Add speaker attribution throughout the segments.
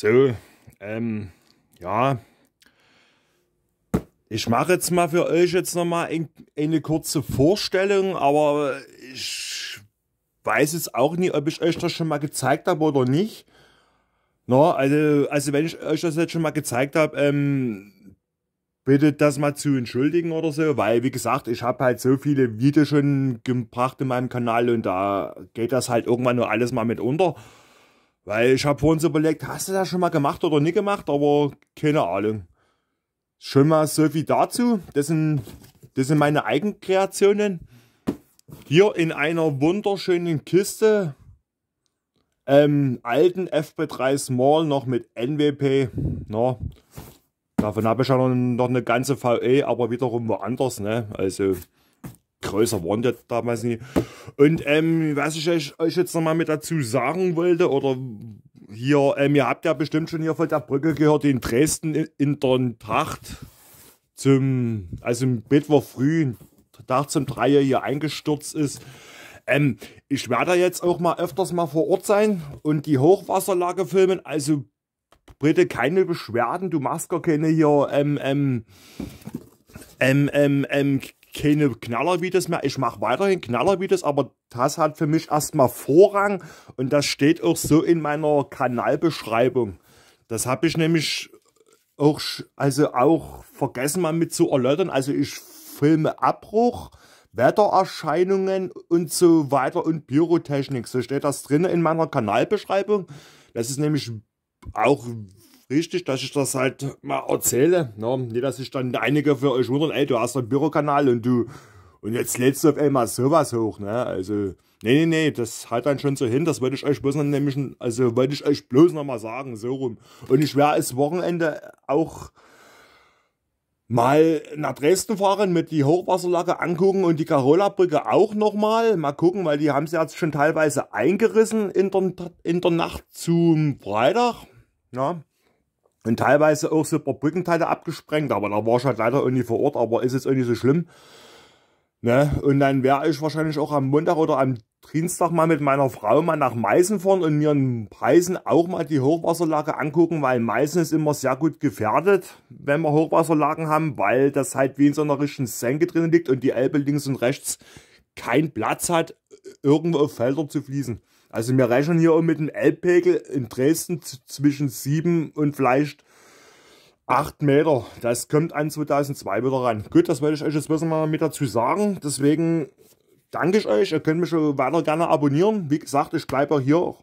Speaker 1: So, ähm, ja. Ich mache jetzt mal für euch jetzt nochmal ein, eine kurze Vorstellung, aber ich weiß jetzt auch nicht, ob ich euch das schon mal gezeigt habe oder nicht. No, also, also wenn ich euch das jetzt schon mal gezeigt habe, ähm, bitte das mal zu entschuldigen oder so, weil wie gesagt, ich habe halt so viele Videos schon gebracht in meinem Kanal und da geht das halt irgendwann nur alles mal mit unter. Weil ich habe vorhin so überlegt, hast du das schon mal gemacht oder nicht gemacht, aber keine Ahnung. Schon mal so viel dazu. Das sind, das sind meine Eigenkreationen. Hier in einer wunderschönen Kiste. Ähm, alten FP3 Small noch mit NWP. Na, davon habe ich ja noch, noch eine ganze VE, aber wiederum woanders. Ne? Also größer waren die damals nie. Und ähm, was ich euch, euch jetzt nochmal mit dazu sagen wollte, oder hier, ähm, ihr habt ja bestimmt schon hier von der Brücke gehört, in Dresden in, der Tacht zum, also im Mittwoch früh, Tag zum Dreier hier eingestürzt ist. Ähm, ich werde jetzt auch mal öfters mal vor Ort sein und die Hochwasserlage filmen. Also bitte keine Beschwerden. Du machst gar keine hier ähm, ähm, ähm, ähm, ähm, keine Knallervideos mehr. Ich mache weiterhin Knallervideos, aber das hat für mich erstmal Vorrang und das steht auch so in meiner Kanalbeschreibung. Das habe ich nämlich auch, also auch vergessen mal mit zu erläutern. Also ich filme Abbruch, Wettererscheinungen und so weiter und Pyrotechnik. So steht das drin in meiner Kanalbeschreibung. Das ist nämlich auch richtig, dass ich das halt mal erzähle. Ne? Nicht, dass ich dann einige für euch wundern, ey, du hast einen Bürokanal und du und jetzt lädst du auf einmal sowas hoch, ne? Also, nee, nee, nee, das halt dann schon so hin. Das wollte ich euch bloß noch nämlich, also wollte ich euch bloß noch mal sagen, so rum. Und ich werde das Wochenende auch mal nach Dresden fahren, mit die Hochwasserlage angucken und die Carola-Brücke auch nochmal. Mal gucken, weil die haben sie jetzt schon teilweise eingerissen in der, in der Nacht zum Freitag. Ja. Und teilweise auch so ein paar Brückenteile abgesprengt, aber da war ich halt leider irgendwie vor Ort, aber ist jetzt nicht so schlimm. Ne? Und dann werde ich wahrscheinlich auch am Montag oder am Dienstag mal mit meiner Frau mal nach Meißen fahren und mir in Preisen auch mal die Hochwasserlage angucken, weil Meißen ist immer sehr gut gefährdet, wenn wir Hochwasserlagen haben, weil das halt wie in so einer richtigen Senke drin liegt und die Elbe links und rechts keinen Platz hat, irgendwo auf Felder zu fließen. Also wir rechnen hier auch mit dem Elbpegel in Dresden zwischen sieben und vielleicht 8 Meter. Das kommt an 2002 wieder ran. Gut, das wollte ich euch jetzt besser mal mit dazu sagen. Deswegen danke ich euch. Ihr könnt mich schon weiter gerne abonnieren. Wie gesagt, ich bleibe auch hier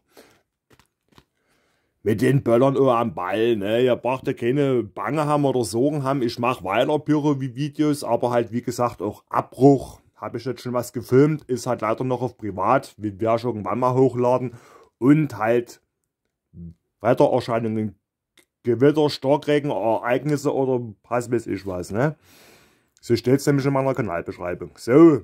Speaker 1: mit den Böllern auch am Ball. Ne? Ihr braucht ja keine Bange haben oder Sorgen haben. Ich mache weiter Pyro-Videos, aber halt wie gesagt auch Abbruch. Habe ich jetzt schon was gefilmt. Ist halt leider noch auf privat. Werde ich irgendwann mal hochladen. Und halt Wettererscheinungen Gewitter, Starkregen, Ereignisse oder was weiß ich was. Ne? So steht es nämlich in meiner Kanalbeschreibung. So,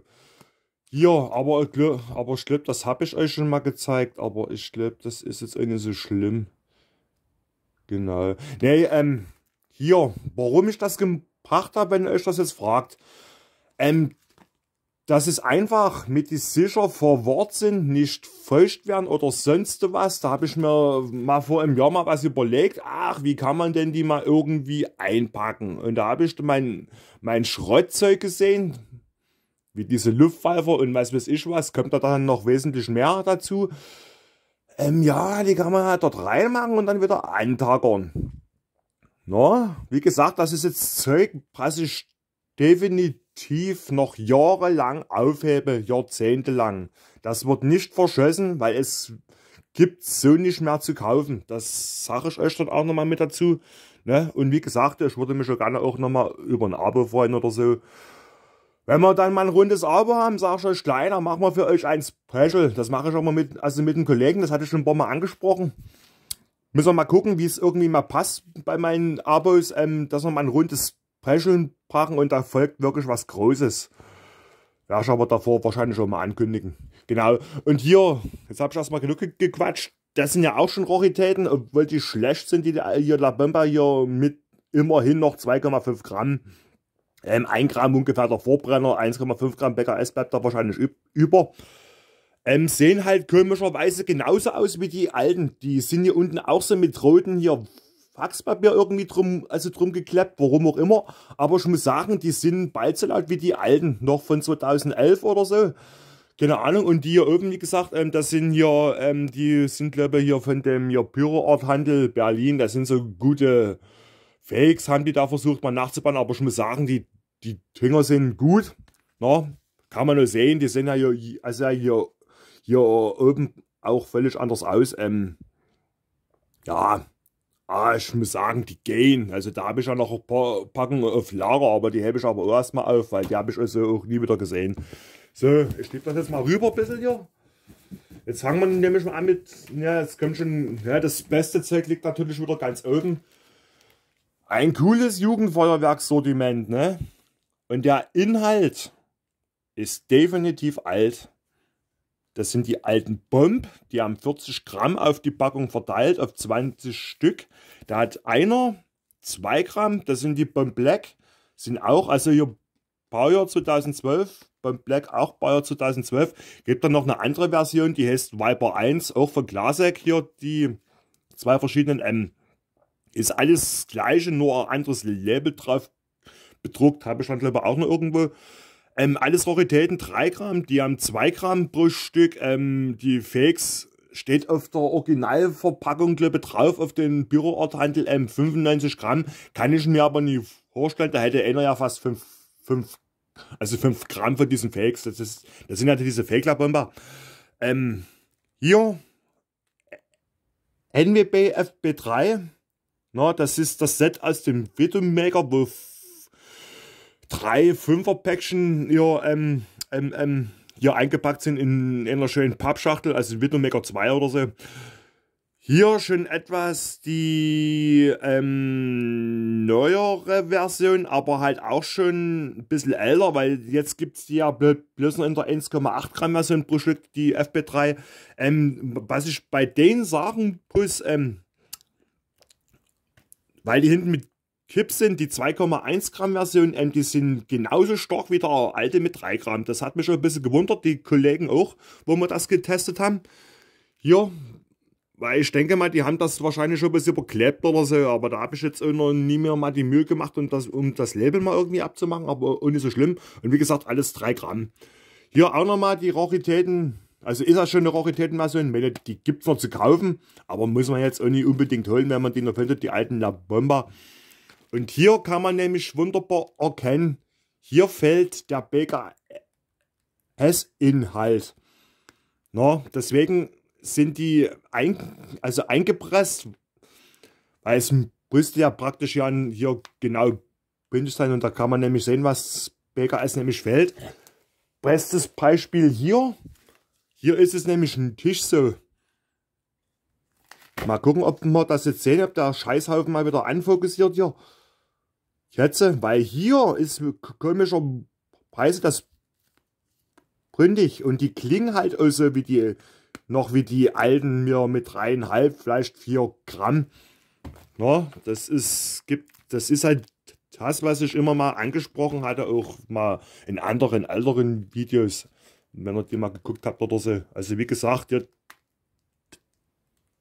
Speaker 1: hier, aber, aber ich glaube, das habe ich euch schon mal gezeigt, aber ich glaube, das ist jetzt nicht so schlimm. Genau. Nee, ähm, hier, warum ich das gebracht habe, wenn ihr euch das jetzt fragt. Ähm, dass es einfach mit die sicher vor Wort sind, nicht feucht werden oder sonst was. Da habe ich mir mal vor einem Jahr mal was überlegt. Ach, wie kann man denn die mal irgendwie einpacken? Und da habe ich mein, mein Schrottzeug gesehen, wie diese Luftpfeifer und was weiß ich was. Kommt da dann noch wesentlich mehr dazu. Ähm, ja, die kann man halt dort reinmachen und dann wieder eintagern. Na, wie gesagt, das ist jetzt Zeug, was ich definitiv tief noch jahrelang aufhebe, jahrzehntelang. Das wird nicht verschossen, weil es gibt so nicht mehr zu kaufen. Das sage ich euch dann auch nochmal mit dazu. Ne? Und wie gesagt, ich würde mich schon gerne auch nochmal über ein Abo freuen oder so. Wenn wir dann mal ein rundes Abo haben, sage ich euch dann machen wir für euch ein Special. Das mache ich auch mal mit, also mit einem Kollegen, das hatte ich schon ein paar Mal angesprochen. Müssen wir mal gucken, wie es irgendwie mal passt bei meinen Abos, ähm, dass wir mal ein rundes Special brachen und da folgt wirklich was Großes. Werde ich aber davor wahrscheinlich schon mal ankündigen. Genau. Und hier, jetzt habe ich erstmal genug gequatscht. Das sind ja auch schon Raritäten, obwohl die schlecht sind, die hier La Bomba hier mit immerhin noch 2,5 Gramm. Ähm, 1 Gramm ungefähr der Vorbrenner, 1,5 Gramm Bäcker S bleibt da wahrscheinlich über. ähm, sehen halt komischerweise genauso aus wie die alten. Die sind hier unten auch so mit roten hier Faxpapier irgendwie drum, also drum geklebt, warum auch immer. Aber ich muss sagen, die sind bald so laut wie die alten, noch von 2011 oder so. Keine Ahnung. Und die hier oben, wie gesagt, ähm, das sind hier, ähm, die sind glaube ich hier von dem hier Berlin. Das sind so gute Fakes, haben die da versucht mal nachzubauen. Aber ich muss sagen, die, die Dinger sind gut. Na, kann man nur sehen, die sehen ja hier, also hier, hier oben auch völlig anders aus. Ähm, ja, Ah, ich muss sagen, die gehen. Also da habe ich ja noch ein paar Packen auf Lager, aber die hebe ich aber erstmal auf, weil die habe ich also auch nie wieder gesehen. So, ich nehme das jetzt mal rüber ein bisschen hier. Jetzt fangen wir nämlich mal an mit, ja, jetzt kommt schon, ja, das beste Zeug liegt natürlich wieder ganz oben. Ein cooles Jugendfeuerwerkssortiment, ne? Und der Inhalt ist definitiv alt. Das sind die alten Bomb, die haben 40 Gramm auf die Packung verteilt, auf 20 Stück. Da hat einer 2 Gramm, das sind die Bomb Black, sind auch, also hier Baujahr 2012, Bomb Black auch Baujahr 2012. Gibt dann noch eine andere Version, die heißt Viper 1, auch von Glasek hier, die zwei verschiedenen M. Ist alles gleiche, nur ein anderes Label drauf bedruckt, habe ich dann glaube ich auch noch irgendwo. Ähm, alles Raritäten 3 Gramm, die haben 2 Gramm pro Stück. Ähm, die Fakes steht auf der Originalverpackung glaube drauf, auf den Büroarthandel ähm, 95 Gramm. Kann ich mir aber nie vorstellen, da hätte einer ja fast 5, 5 also 5 Gramm von diesen Fakes. Das, ist, das sind ja diese Fake-Bomber. Ähm, hier NWB FB3. Na, das ist das Set aus dem Videomaker, wo drei Fünfer-Päckchen hier, ähm, ähm, ähm, hier eingepackt sind in, in einer schönen Pappschachtel, also Widowmaker 2 oder so. Hier schon etwas die ähm, neuere Version, aber halt auch schon ein bisschen älter, weil jetzt gibt es die ja bloß noch in der 1,8 Gramm Version pro Stück, die FB3. Ähm, was ich bei den sagen muss, ähm, weil die hinten mit Kips sind die 2,1 Gramm Version, ähm, die sind genauso stark wie der alte mit 3 Gramm. Das hat mich schon ein bisschen gewundert, die Kollegen auch, wo wir das getestet haben. Hier, weil ich denke mal, die haben das wahrscheinlich schon ein bisschen überklebt oder so, aber da habe ich jetzt noch nie mehr mal die Mühe gemacht, um das, um das Label mal irgendwie abzumachen, aber ohne so schlimm. Und wie gesagt, alles 3 Gramm. Hier auch nochmal die Raritäten, also ist das schon eine Raritätenversion, die gibt es noch zu kaufen, aber muss man jetzt auch nicht unbedingt holen, wenn man die noch findet, die alten La Bomba. Und hier kann man nämlich wunderbar erkennen, hier fällt der BKS-Inhalt. Deswegen sind die ein, also eingepresst, weil es müsste ja praktisch ja hier genau bündig sein und da kann man nämlich sehen, was BKS nämlich fällt. Bestes Beispiel hier. Hier ist es nämlich ein Tisch so. Mal gucken, ob wir das jetzt sehen, ob der Scheißhaufen mal wieder anfokussiert hier. Jetzt, weil hier ist komischerweise das gründig und die klingen halt auch so wie die, noch wie die alten mir mit dreieinhalb, vielleicht vier Gramm. Ja, das ist, gibt, das ist halt das, was ich immer mal angesprochen hatte, auch mal in anderen, älteren Videos, wenn ihr die mal geguckt habt oder so. Also wie gesagt, der,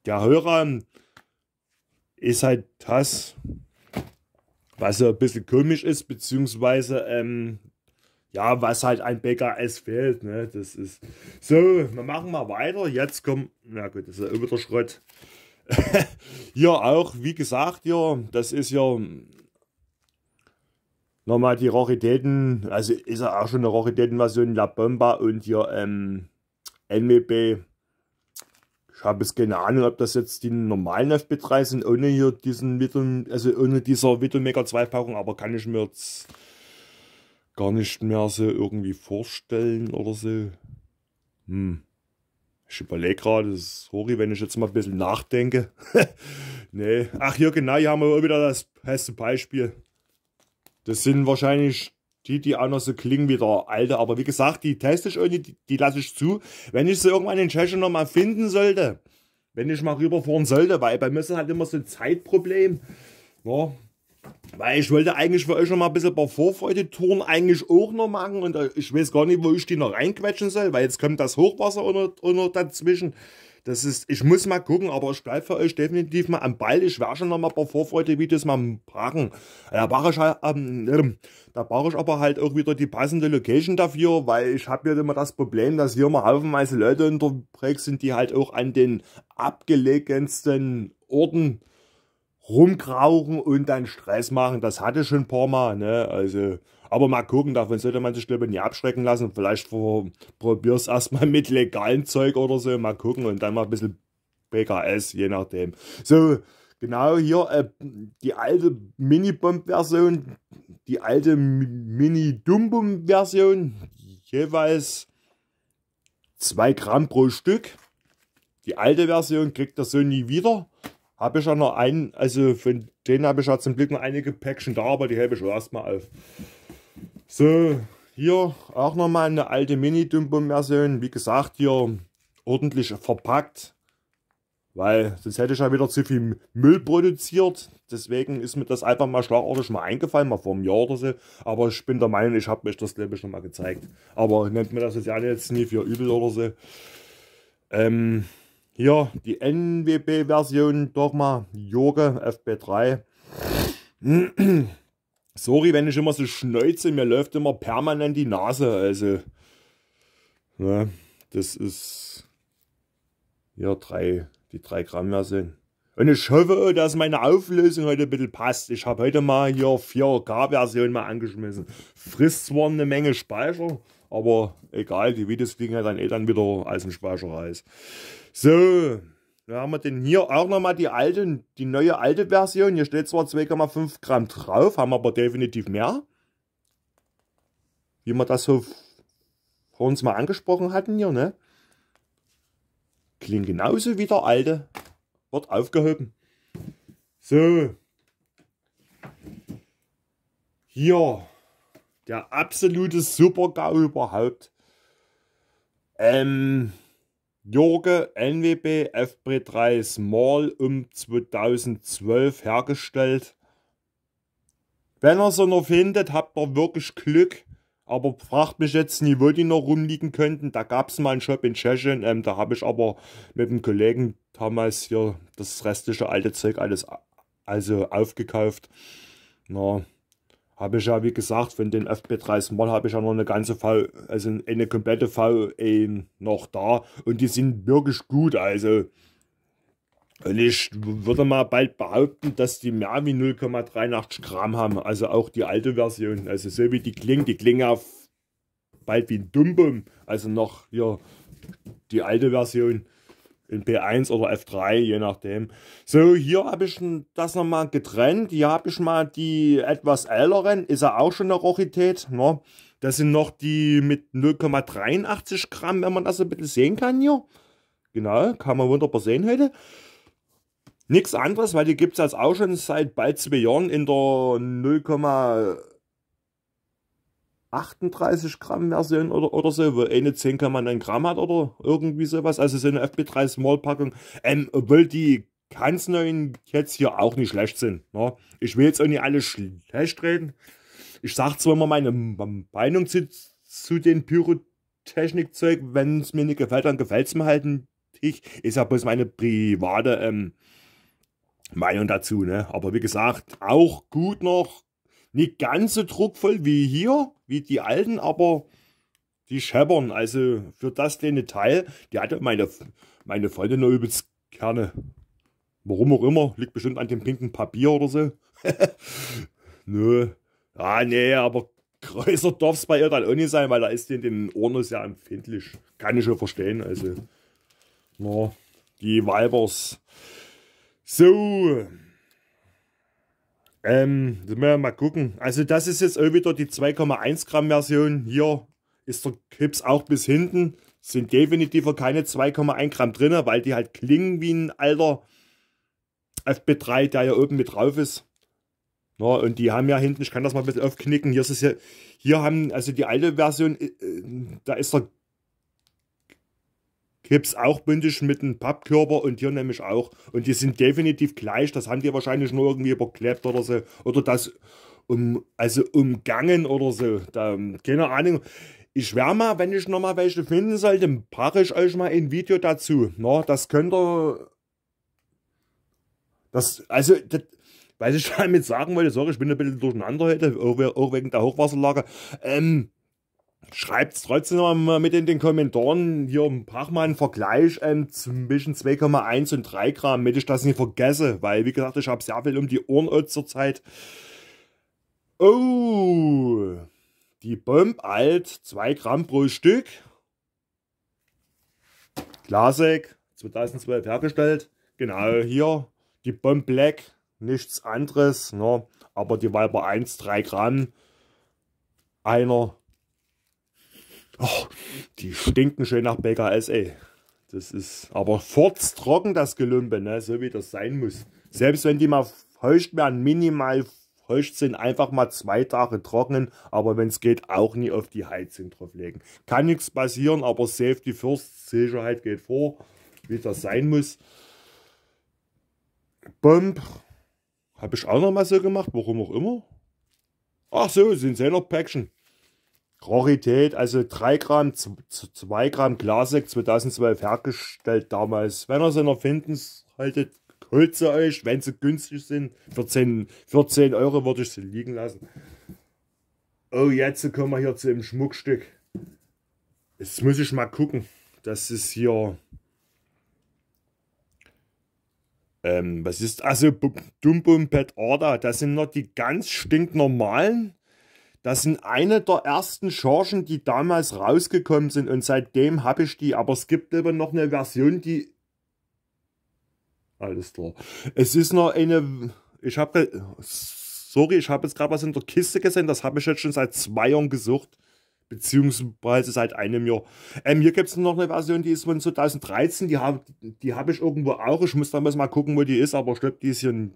Speaker 1: der Hörer ist halt das, was ja ein bisschen komisch ist, beziehungsweise, ähm, ja, was halt ein BKS fehlt, ne, das ist, so, wir machen mal weiter, jetzt kommt, na gut, das ist ja wieder Schrott, hier auch, wie gesagt, ja, das ist ja nochmal die Raritäten, also ist ja auch schon eine Raritätenversion La Bomba und hier ähm, NWB ich habe jetzt keine Ahnung, ob das jetzt die normalen FB3 sind, ohne hier diesen Mittel, also ohne dieser Videomaker 2 Packung, aber kann ich mir jetzt gar nicht mehr so irgendwie vorstellen oder so. Hm. Ich überlege gerade, sorry, wenn ich jetzt mal ein bisschen nachdenke. nee. Ach, hier genau, hier haben wir wieder das beste Beispiel. Das sind wahrscheinlich die, die auch noch so klingen wie der alte. Aber wie gesagt, die teste ich irgendwie, die, die lasse ich zu. Wenn ich sie irgendwann in Tschechien noch mal finden sollte, wenn ich mal rüberfahren sollte, weil bei mir ist halt immer so ein Zeitproblem. Ja, Weil ich wollte eigentlich für euch noch mal ein bisschen ein paar Vorfreude-Touren eigentlich auch noch machen und äh, ich weiß gar nicht, wo ich die noch reinquetschen soll, weil jetzt kommt das Hochwasser unter, unter dazwischen. Das ist, ich muss mal gucken, aber ich bleibe für euch definitiv mal am Ball. Ich werde schon noch mal ein paar Vorfreude-Videos mal machen. Da brauche ich, halt, ähm, da brauche ich aber halt auch wieder die passende Location dafür, weil ich habe ja immer das Problem, dass hier immer haufenweise Leute unterwegs sind, die halt auch an den abgelegensten Orten rumkrauchen und dann Stress machen. Das hatte ich schon ein paar Mal, ne? Also, aber mal gucken, davon sollte man sich glaube ich nie abschrecken lassen. Vielleicht probier's erstmal mit legalem Zeug oder so, mal gucken und dann mal ein bisschen BKS, je nachdem. So, genau hier äh, die alte Mini-Bomb-Version, die alte Mini-Dumbum-Version, jeweils 2 Gramm pro Stück. Die alte Version kriegt der so nie wieder habe ich ja noch einen, also von denen habe ich ja zum Glück noch einige Päckchen da, aber die hebe ich erstmal auf. So, hier auch nochmal eine alte Mini-Dumbum-Version. Wie gesagt, hier ordentlich verpackt, weil sonst hätte ich ja wieder zu viel Müll produziert. Deswegen ist mir das einfach mal schlagartig mal eingefallen, mal vor einem Jahr oder so. Aber ich bin der Meinung, ich habe mich das glaube ich noch mal gezeigt. Aber nennt mir das jetzt ja jetzt nie für übel oder so. Ähm, hier die NWB-Version doch mal, Joge FB3. Sorry, wenn ich immer so schneuze, mir läuft immer permanent die Nase. Also, ja, das ist hier drei, die 3 Gramm Version. Und ich hoffe, dass meine Auflösung heute ein bisschen passt. Ich habe heute mal hier 4K-Version mal angeschmissen. Frisst zwar eine Menge Speicher, aber egal, die Videos fliegen ja dann eh dann wieder aus dem Speicher raus. So, da haben wir denn hier auch nochmal die alte, die neue alte Version. Hier steht zwar 2,5 Gramm drauf, haben aber definitiv mehr. Wie wir das so vor uns mal angesprochen hatten hier, ne? Klingt genauso wie der alte. Wird aufgehoben. So. Hier. Der absolute Super-GAU überhaupt. Ähm, Jorge NWB FB3 Small um 2012 hergestellt. Wenn ihr sie noch findet, habt ihr wirklich Glück. Aber fragt mich jetzt nie, wo die noch rumliegen könnten. Da gab es mal einen Shop in Tschechien. Ähm, da habe ich aber mit dem Kollegen damals hier das restliche alte Zeug alles also aufgekauft. Na, habe ich ja, wie gesagt, von den FB3 Small habe ich ja noch eine ganze V, also eine komplette V noch da. Und die sind wirklich gut, also. Und ich würde mal bald behaupten, dass die mehr wie 0,83 Gramm haben, also auch die alte Version, also so wie die klingen, die klingen ja bald wie ein Dumbum, also noch hier die alte Version in P1 oder F3, je nachdem. So, hier habe ich das nochmal getrennt. Hier habe ich mal die etwas älteren, ist ja auch schon eine Rochität. Ne? Das sind noch die mit 0,83 Gramm, wenn man das ein bisschen sehen kann hier. Genau, kann man wunderbar sehen heute. Nichts anderes, weil die gibt es jetzt auch schon seit bald zwei Jahren in der 0, 38 Gramm Version oder, oder so, wo eine 10,9 Gramm hat oder irgendwie sowas. Also so eine FB3 Small Packung. Ähm, obwohl die ganz neuen jetzt hier auch nicht schlecht sind. Ne? Ich will jetzt auch nicht alle schlecht reden. Ich sag zwar immer meine Meinung zu, zu den Pyrotechnikzeug. Wenn es mir nicht gefällt, dann gefällt es mir halt nicht. Ist ja bloß meine private ähm, Meinung dazu. Ne? Aber wie gesagt, auch gut noch nicht ganz so druckvoll wie hier, wie die alten, aber die scheppern. Also für das kleine Teil, die hatte meine, meine Freundin noch übelst gerne. Warum auch immer, liegt bestimmt an dem pinken Papier oder so. Nö. Ah, nee, aber größer darf es bei ihr dann auch nicht sein, weil da ist die in den Ohren sehr empfindlich. Kann ich schon verstehen. Also, na, die Weibers. So. Ähm, das müssen wir mal gucken. Also das ist jetzt auch wieder die 2,1 Gramm Version. Hier ist der Clips auch bis hinten. Sind definitiv keine 2,1 Gramm drin, weil die halt klingen wie ein alter FB3, der ja oben mit drauf ist. Ja, und die haben ja hinten, ich kann das mal ein bisschen aufknicken. Hier ist es ja, hier haben, also die alte Version, äh, äh da ist der gibt es auch bündig mit einem Pappkörper und hier nämlich auch. Und die sind definitiv gleich. Das haben die wahrscheinlich nur irgendwie überklebt oder so. Oder das um, also umgangen oder so. Da, keine Ahnung. Ich werde mal, wenn ich noch mal welche finden sollte, packe ich euch mal ein Video dazu. Na, das könnt ihr. Das, also, das, was ich damit sagen wollte, sorry, ich bin ein bisschen durcheinander heute, auch wegen der Hochwasserlage. Ähm, Schreibt es trotzdem mal mit in den Kommentaren hier im Pachmann-Vergleich ähm, zwischen 2,1 und 3 Gramm, damit ich das nicht vergesse, weil wie gesagt, ich habe sehr viel um die Ohren zur Zeit. Oh, die Bomb alt, 2 Gramm pro Stück. Glasek, 2012 hergestellt. Genau hier, die Bomb Black, nichts anderes, ne? aber die Viper 1, 3 Gramm. Einer Oh, die stinken schön nach BKS, ey. Das ist aber furztrocken, das Gelumpe, ne? so wie das sein muss. Selbst wenn die mal feucht werden, minimal feucht sind, einfach mal zwei Tage trocknen, aber wenn es geht, auch nie auf die Heizung drauflegen. Kann nichts passieren, aber Safety First, Sicherheit geht vor, wie das sein muss. Bomb habe ich auch noch mal so gemacht, warum auch immer. Ach so, sind noch Päckchen. Rarität, also 3 Gramm, 2 Gramm Glasek 2012 hergestellt damals. Wenn ihr sie noch finden haltet, holt sie euch, wenn sie günstig sind. Für 10, für 10 Euro würde ich sie liegen lassen. Oh, jetzt kommen wir hier zu dem Schmuckstück. Jetzt muss ich mal gucken. Das ist hier. Ähm, was ist also Dumbum Pet Order? Das sind noch die ganz stinknormalen. Das sind eine der ersten Chargen, die damals rausgekommen sind und seitdem habe ich die. Aber es gibt eben noch eine Version, die... Alles klar. Es ist noch eine... Ich habe... Sorry, ich habe jetzt gerade was in der Kiste gesehen. Das habe ich jetzt schon seit zwei Jahren gesucht. Beziehungsweise seit einem Jahr. Ähm, hier gibt es noch eine Version, die ist von 2013. Die habe die hab ich irgendwo auch. Ich muss damals mal gucken, wo die ist. Aber ich glaube, die ist hier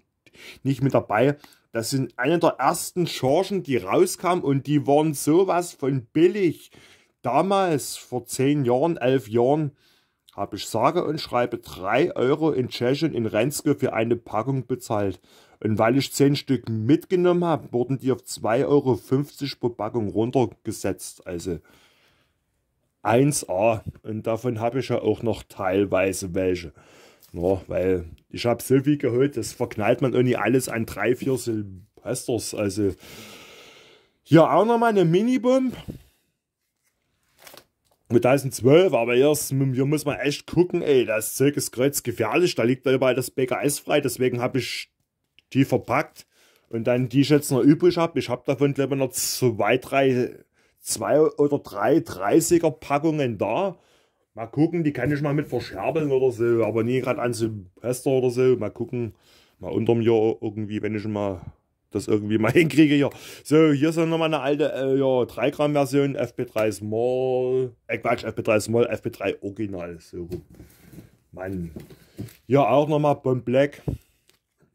Speaker 1: nicht mit dabei. Das sind eine der ersten Chargen, die rauskamen und die waren sowas von billig. Damals, vor 10 Jahren, 11 Jahren, habe ich sage und schreibe 3 Euro in Tschechien in Renske für eine Packung bezahlt. Und weil ich 10 Stück mitgenommen habe, wurden die auf 2,50 Euro pro Packung runtergesetzt. Also 1A. Und davon habe ich ja auch noch teilweise welche. Ja, weil ich habe so viel geholt, das verknallt man irgendwie alles an drei, vier Silvesters. Also hier auch nochmal eine Mini-Bomb. 2012, aber erst, hier muss man echt gucken, ey, das Zeug ist kreuzgefährlich, da liegt überall das BKS frei, deswegen habe ich die verpackt und dann die ich jetzt noch übrig habe, ich habe davon glaube ich noch zwei, drei, zwei oder drei 30er Packungen da Mal gucken, die kann ich mal mit verscherbeln oder so, aber nie gerade an Silvester oder so. Mal gucken, mal unterm Jahr irgendwie, wenn ich mal das irgendwie mal hinkriege hier. So, hier ist nochmal eine alte äh, ja, 3 Gramm Version, FP3 Small, äh Quatsch, FP3 Small, FP3 Original, so. Mann. Hier auch nochmal Bomb Black.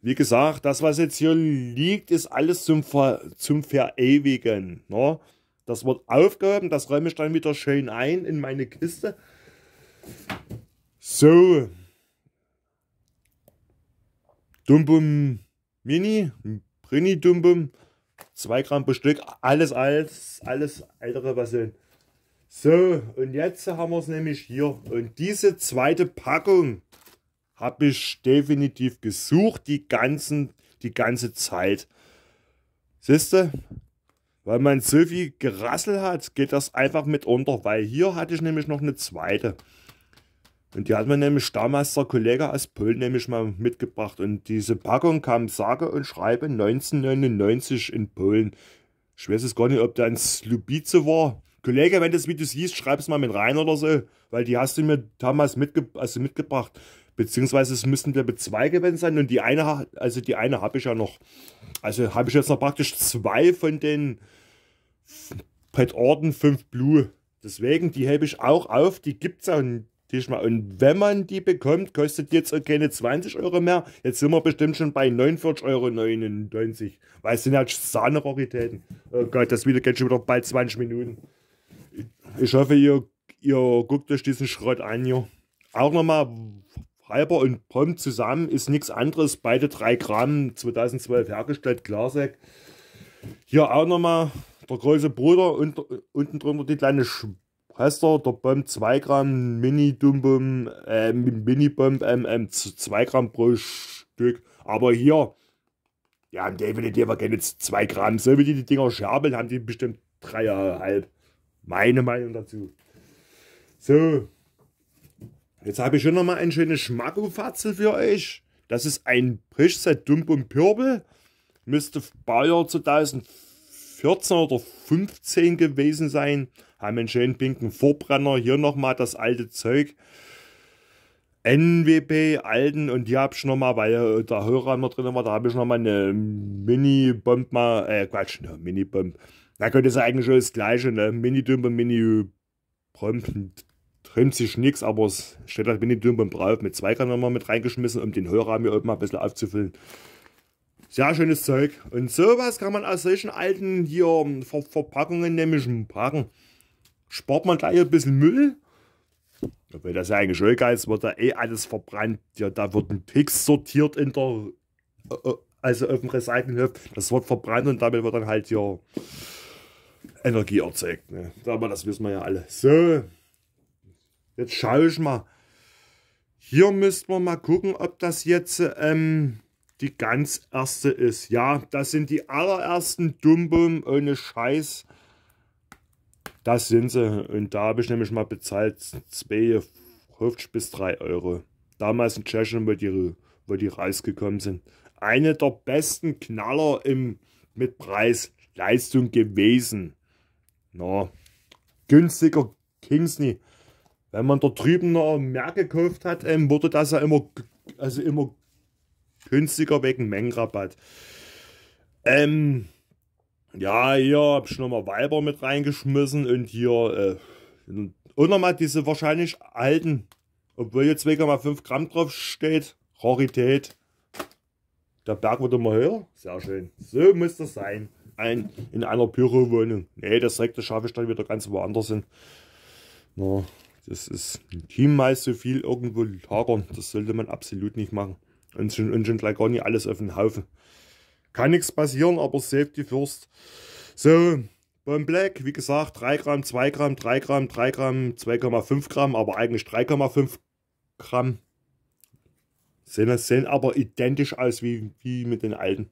Speaker 1: Wie gesagt, das was jetzt hier liegt, ist alles zum, Ver zum Verewigen. Ne? Das wird aufgehoben, das räume ich dann wieder schön ein in meine Kiste. So. Dumbum Mini, Brini Dumbum, 2 Gramm pro Stück, alles alles, alles ältere Version. So, und jetzt haben wir es nämlich hier. Und diese zweite Packung habe ich definitiv gesucht, die, ganzen, die ganze Zeit. Siehst du? Weil man so viel Gerassel hat, geht das einfach mit unter. Weil hier hatte ich nämlich noch eine zweite. Und die hat mir nämlich damals der Kollege aus Polen nämlich mal mitgebracht. Und diese Packung kam sage und schreibe 1999 in Polen. Ich weiß es gar nicht, ob der ein Slubice war. Kollege, wenn das Video siehst, schreib es mal mit rein oder so. Weil die hast du mir damals mitge also mitgebracht. Beziehungsweise es müssten der zwei gewesen sein. Und die eine, also die eine habe ich ja noch. Also habe ich jetzt noch praktisch zwei von den Pet Orden 5 Blue. Deswegen, die hebe ich auch auf. Die gibt es auch mal. Und wenn man die bekommt, kostet jetzt keine 20 Euro mehr. Jetzt sind wir bestimmt schon bei 49,99 Euro. Weil es sind halt Sahne-Raritäten. Oh Gott, das Video geht schon wieder bald 20 Minuten. Ich hoffe, ihr, ihr guckt euch diesen Schrott an hier. auch nochmal halber und prompt zusammen ist nichts anderes. Beide 3 Gramm 2012 hergestellt, Klarsack. Hier auch nochmal der große Bruder und unten drunter die kleine Schwester, der Bomb 2 Gramm Mini äh, Mini Bomb MM 2 Gramm pro Stück. Aber hier, ja, definitiv keine 2 Gramm. So wie die, die Dinger scherbeln, haben die bestimmt 3,5. Meine Meinung dazu. So, Jetzt habe ich schon noch mal ein schönes Schmackofatzel für euch. Das ist ein Prischset Dump und Pürbel. Müsste Baujahr 2014 oder 15 gewesen sein. Haben einen schönen pinken Vorbrenner. Hier nochmal das alte Zeug. NWP, alten. Und hier habe ich nochmal, weil der Hörer immer drin war, da habe ich nochmal eine Mini-Bomb mal, äh, Quatsch, ne, Mini-Bomb. Da könnte es eigentlich schon das gleiche, ne? Mini-Dump und Mini-Bomb trennt sich nichts, aber es steht halt beim drauf. Mit zwei Gramm mit reingeschmissen, um den Hörer mir mal ein bisschen aufzufüllen. Sehr schönes Zeug. Und sowas kann man aus solchen alten hier Ver Verpackungen nämlich packen. Spart man gleich ein bisschen Müll. Obwohl das ja eigentlich schon geil ist, wird da eh alles verbrannt. Ja, da wird ein Pix sortiert in der, äh, äh, also auf dem Recyclinghof. Das wird verbrannt und damit wird dann halt hier Energie erzeugt. Ne? Aber das wissen wir ja alle. So. Jetzt schaue ich mal. Hier müssten wir mal gucken, ob das jetzt ähm, die ganz erste ist. Ja, das sind die allerersten Dumbum ohne Scheiß. Das sind sie. Und da habe ich nämlich mal bezahlt 2,50 bis 3 Euro. Damals in Tschechien, wo die, wo die rausgekommen sind. Eine der besten Knaller im, mit Preis-Leistung gewesen. Na, günstiger Kingsley wenn man da drüben noch mehr gekauft hat, ähm, wurde das ja immer, also immer günstiger wegen Mengenrabatt. Ähm, ja, hier habe ich nochmal Weiber mit reingeschmissen und hier äh, und nochmal diese wahrscheinlich alten, obwohl jetzt 2,5 Gramm drauf steht, Rarität. Der Berg wird immer höher. Sehr schön. So muss das sein. Ein, in einer Bürowohnung. Nee, das Rekte schaffe ich dann wieder ganz woanders hin. Na, das ist meist so viel irgendwo lagern. Das sollte man absolut nicht machen. Und schon, und gleich gar nicht alles auf den Haufen. Kann nichts passieren, aber Safety first. So, Bomb Black, wie gesagt, 3 Gramm, 2 Gramm, 3 Gramm, 3 Gramm, 2,5 Gramm, aber eigentlich 3,5 Gramm. Sehen, sehen aber identisch aus wie, wie mit den alten.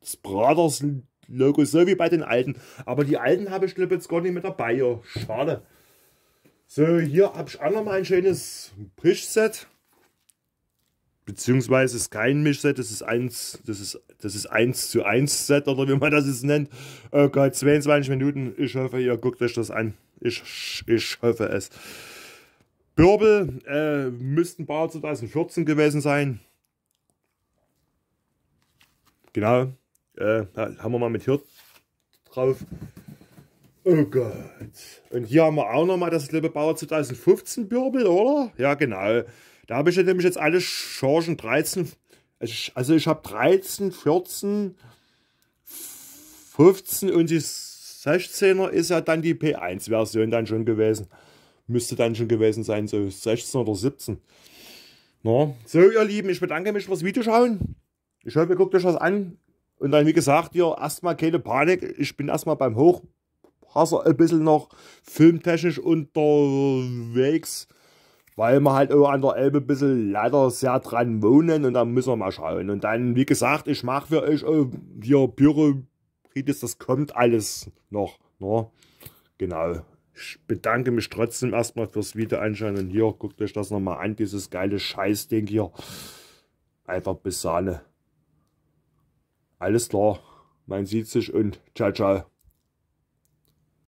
Speaker 1: Das Brothers Logo, so wie bei den alten. Aber die alten habe ich jetzt gar nicht mit dabei. Ja, schade. So, hier habe ich auch noch mal ein schönes Mischset. Beziehungsweise ist kein Mischset, das ist 1, das ist, das ist 1 zu 1 Set oder wie man das jetzt nennt. Oh Gott, 22 Minuten. Ich hoffe, ihr guckt euch das an. Ich, ich hoffe es. Bürbel äh, müssten Bauer 2014 gewesen sein. Genau. Äh, haben wir mal mit hier drauf. Oh Gott. Und hier haben wir auch nochmal das liebe Bauer 2015 Bürbel, oder? Ja, genau. Da habe ich nämlich jetzt alle Chargen 13. Also ich habe 13, 14, 15 und die 16er ist ja dann die P1-Version dann schon gewesen. Müsste dann schon gewesen sein, so 16 oder 17. Na, so, ihr Lieben, ich bedanke mich fürs Videoschauen. Ich hoffe, ihr guckt euch das an. Und dann, wie gesagt, hier erstmal keine Panik. Ich bin erstmal beim Hoch Hasser ein bisschen noch filmtechnisch unterwegs, weil wir halt auch an der Elbe ein bisschen leider sehr dran wohnen und dann müssen wir mal schauen. Und dann, wie gesagt, ich mache für euch auch hier Pyrobritis, das kommt alles noch. Ne? Genau. Ich bedanke mich trotzdem erstmal fürs Video anschauen und hier guckt euch das nochmal an, dieses geile Scheißding hier. Einfach bis Sahne. Alles klar, man sieht sich und ciao, ciao.